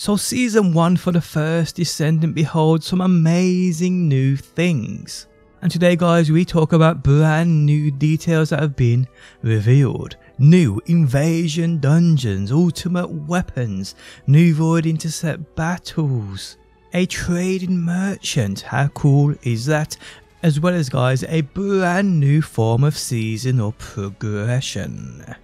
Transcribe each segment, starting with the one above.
So season 1 for the first Descendant beholds some amazing new things. And today guys we talk about brand new details that have been revealed. New invasion dungeons, ultimate weapons, new void intercept battles, a trading merchant, how cool is that? As well as guys a brand new form of seasonal progression.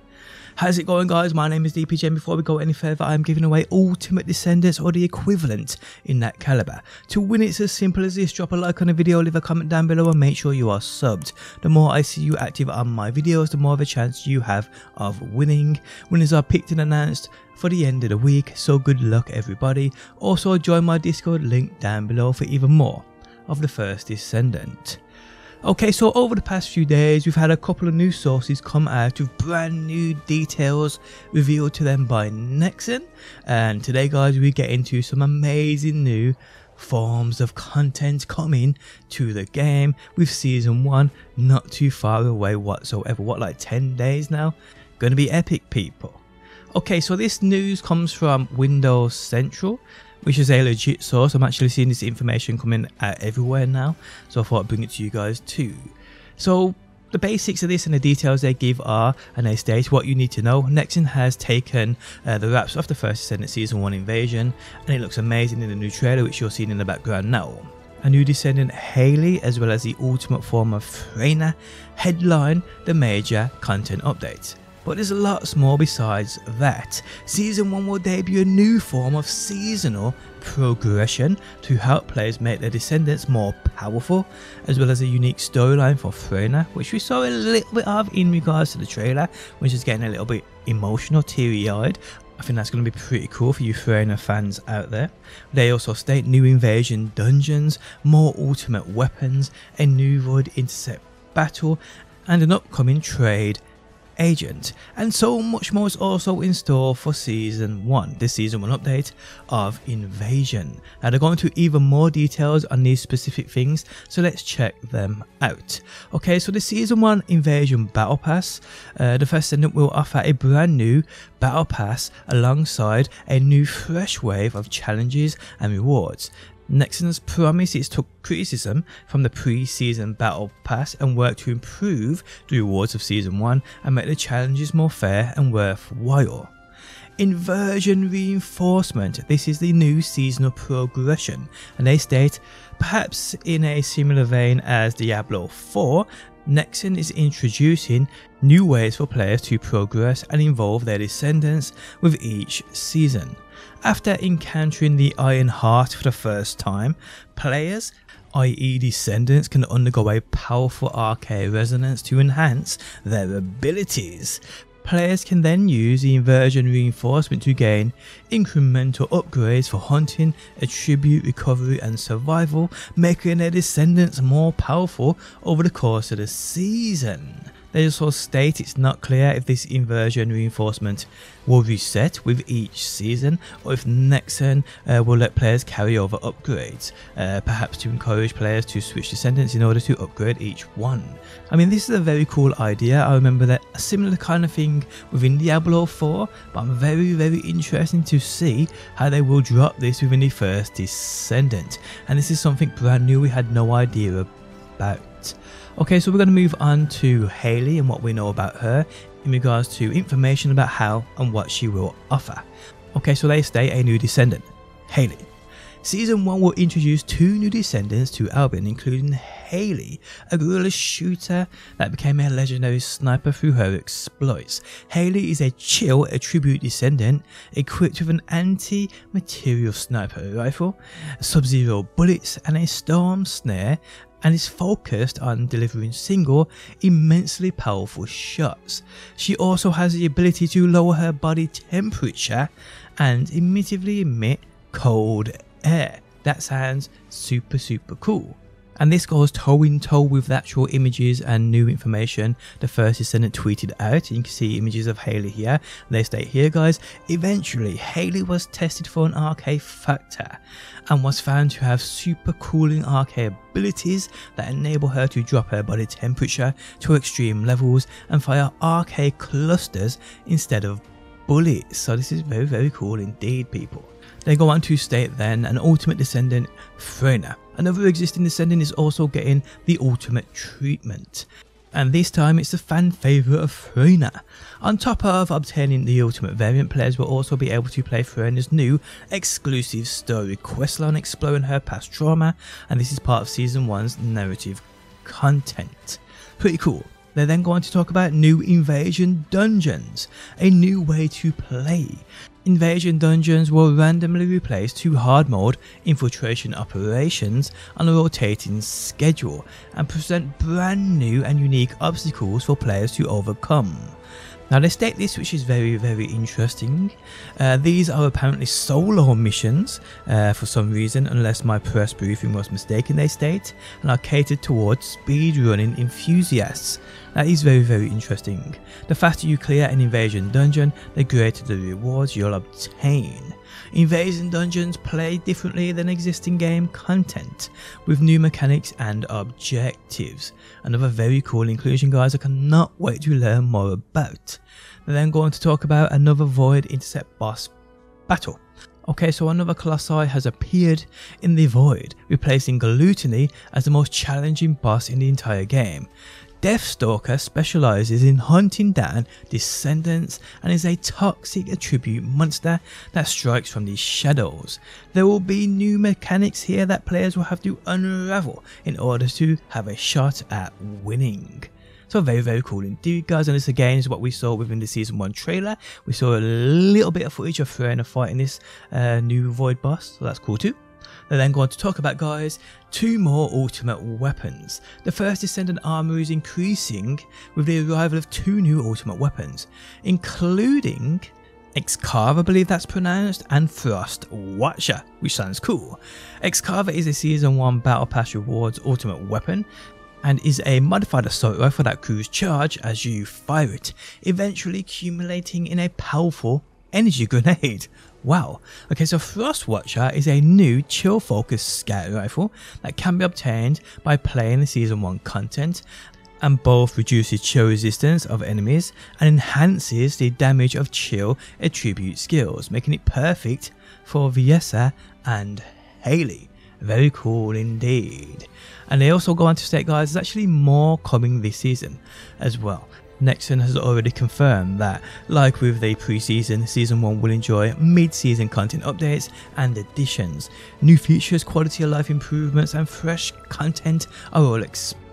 How's it going guys? My name is DPJ before we go any further I am giving away Ultimate Descendants or the equivalent in that caliber. To win it's as simple as this, drop a like on the video, leave a comment down below and make sure you are subbed. The more I see you active on my videos the more of a chance you have of winning. Winners are picked and announced for the end of the week so good luck everybody. Also join my discord link down below for even more of the first Descendant. Okay, so over the past few days, we've had a couple of new sources come out with brand new details revealed to them by Nexon. And today, guys, we get into some amazing new forms of content coming to the game with season 1 not too far away whatsoever. What, like 10 days now? Gonna be epic, people. Okay, so this news comes from Windows Central which is a legit source. I'm actually seeing this information coming out everywhere now, so I thought I'd bring it to you guys too. So the basics of this and the details they give are, and they state what you need to know. Nexon has taken uh, the wraps off the first Descendant Season 1 invasion, and it looks amazing in the new trailer which you're seeing in the background now. A new Descendant Hailey, as well as the ultimate form of Freyna, headline the major content updates. But there's lots more besides that. Season 1 will debut a new form of seasonal progression to help players make their descendants more powerful, as well as a unique storyline for Freyna, which we saw a little bit of in regards to the trailer, which is getting a little bit emotional, teary eyed. I think that's going to be pretty cool for you Freyna fans out there. They also state new invasion dungeons, more ultimate weapons, a new void intercept battle, and an upcoming trade agent, and so much more is also in store for season 1, this season 1 update of Invasion. Now they're going to even more details on these specific things, so let's check them out. Okay, so the season 1 Invasion Battle Pass, uh, the first Descendant will offer a brand new Battle Pass alongside a new fresh wave of challenges and rewards. Nexon's promise is took criticism from the pre-season battle pass and worked to improve the rewards of season 1 and make the challenges more fair and worthwhile. Inversion reinforcement. This is the new seasonal progression, and they state, perhaps in a similar vein as Diablo 4, Nexon is introducing new ways for players to progress and involve their descendants with each season. After encountering the Iron Heart for the first time, players i.e. descendants can undergo a powerful Arche resonance to enhance their abilities. Players can then use the inversion reinforcement to gain incremental upgrades for hunting, attribute, recovery and survival, making their descendants more powerful over the course of the season. They also state it's not clear if this inversion reinforcement will reset with each season or if Nexon uh, will let players carry over upgrades, uh, perhaps to encourage players to switch descendants in order to upgrade each one. I mean this is a very cool idea, I remember that a similar kind of thing within Diablo 4 but I'm very very interested to see how they will drop this within the first Descendant and this is something brand new we had no idea about. Okay, so we're going to move on to Hailey and what we know about her in regards to information about how and what she will offer. Okay, so they state a new descendant, Hailey. Season 1 will introduce two new descendants to Albion, including Hailey, a guerrilla shooter that became a legendary sniper through her exploits. Hailey is a chill attribute descendant equipped with an anti-material sniper rifle, sub-zero bullets and a storm snare and is focused on delivering single, immensely powerful shots. She also has the ability to lower her body temperature and immediately emit cold air. That sounds super super cool. And this goes toe in toe with the actual images and new information the first Descendant tweeted out. You can see images of Hailey here. They state here, guys, eventually Hailey was tested for an Arche factor and was found to have super cooling Arche abilities that enable her to drop her body temperature to extreme levels and fire Arche clusters instead of bullets. So this is very, very cool indeed, people. They go on to state then an ultimate descendant, Freyna. Another existing descendant is also getting the ultimate treatment. And this time it's the fan favourite of Freyna. On top of obtaining the ultimate variant, players will also be able to play Freyna's new exclusive story questline exploring her past trauma, and this is part of Season 1's narrative content. Pretty cool. They then go on to talk about new invasion dungeons, a new way to play. Invasion dungeons will randomly replace two hard mode infiltration operations on a rotating schedule and present brand new and unique obstacles for players to overcome. Now they state this which is very very interesting. Uh, these are apparently solo missions uh, for some reason unless my press briefing was mistaken they state and are catered towards speedrunning enthusiasts. That is very very interesting. The faster you clear an invasion dungeon the greater the rewards you'll obtain. Invasion dungeons play differently than existing game content, with new mechanics and objectives. Another very cool inclusion guys I cannot wait to learn more about. Then going to talk about another Void Intercept boss battle. Okay, so another Colossi has appeared in the Void, replacing Gluttony as the most challenging boss in the entire game. Deathstalker specializes in hunting down descendants and is a toxic attribute monster that strikes from the shadows. There will be new mechanics here that players will have to unravel in order to have a shot at winning. So very very cool indeed guys and this again is what we saw within the season 1 trailer. We saw a little bit of footage of Freyna fighting this uh, new void boss so that's cool too. They then go on to talk about, guys, two more ultimate weapons. The first Descendant armor is increasing with the arrival of two new ultimate weapons, including Excava, I believe that's pronounced, and Frost Watcher, which sounds cool. Excava is a Season 1 Battle Pass Rewards ultimate weapon and is a modified assault rifle that crews charge as you fire it, eventually accumulating in a powerful energy grenade. Wow. Okay, so Frostwatcher is a new chill focused scout rifle that can be obtained by playing the Season 1 content and both reduces chill resistance of enemies and enhances the damage of chill attribute skills, making it perfect for Viessa and Hailey. Very cool indeed. And they also go on to state, guys, there's actually more coming this season as well. Nexon has already confirmed that, like with the preseason, Season 1 will enjoy mid-season content updates and additions. New features, quality of life improvements and fresh content are all expected.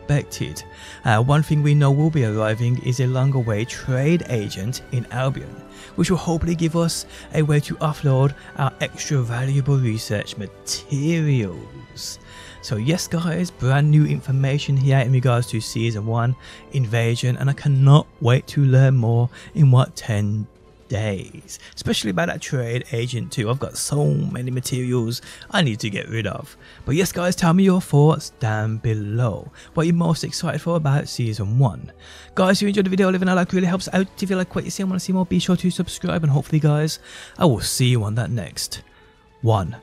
Uh, one thing we know will be arriving is a long way trade agent in Albion, which will hopefully give us a way to offload our extra valuable research materials. So yes guys, brand new information here in regards to Season 1 Invasion and I cannot wait to learn more in what 10 days. Especially about that trade agent too. I've got so many materials I need to get rid of. But yes guys, tell me your thoughts down below. What you're most excited for about season 1. Guys, if you enjoyed the video, leaving a like really helps out. If you like what you see and want to see more, be sure to subscribe and hopefully guys, I will see you on that next one.